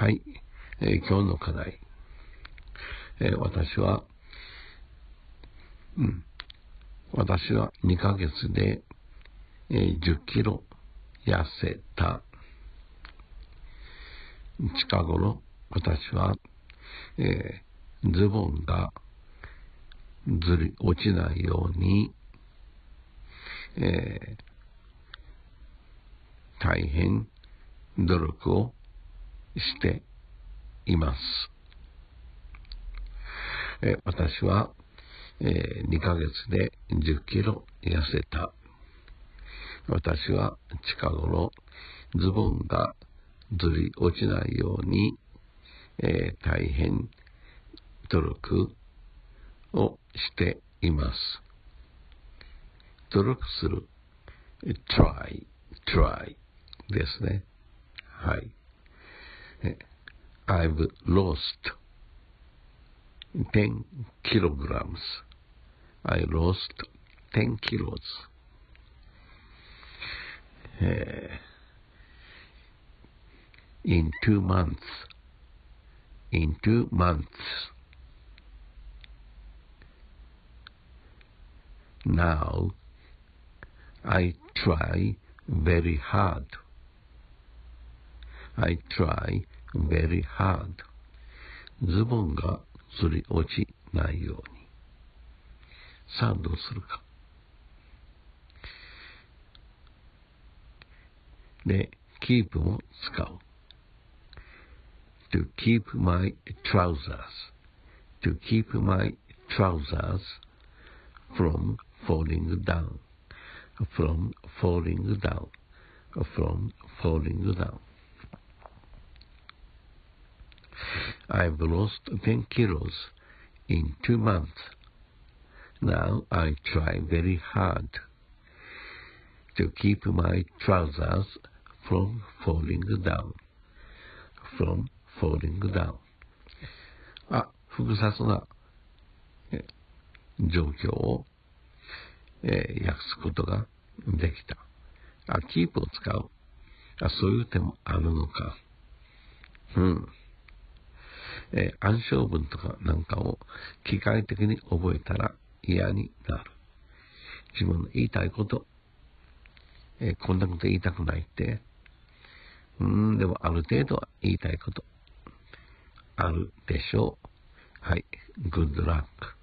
はい、えー、今日の課題。えー、私は、うん、私は2ヶ月で、えー、10キロ痩せた。近頃、私は、えー、ズボンがずり落ちないように、えー、大変努力をしています。え、私は、えー、2ヶ月で10キロ痩せた。私は近頃ズボンがずり落ちないように、えー、大変努力をしています。努力する。try, try ですね。はい。I've lost 10 kilograms. I lost 10 kilos. Eh, in two months. In two months. Now I try very hard. I try very hard. ズボンがずり落ちないように。さあどうするか。で、keep も使う。to keep my trousers. to keep my trousers from falling down, from falling down, from falling down. I've lost 10 kilos in two months. Now I try very hard to keep my trousers from falling down, from falling down. あ、複雑な状況をえー、訳すことができた。あ、キープを使う。あ、そういう手もあるのか。うん。 えー、暗証文とかなんかを機械的に覚えたら嫌になる。自分の言いたいこと、えー、こんなこと言いたくないって、うん、でもある程度は言いたいこと、あるでしょう。はい、グッドラック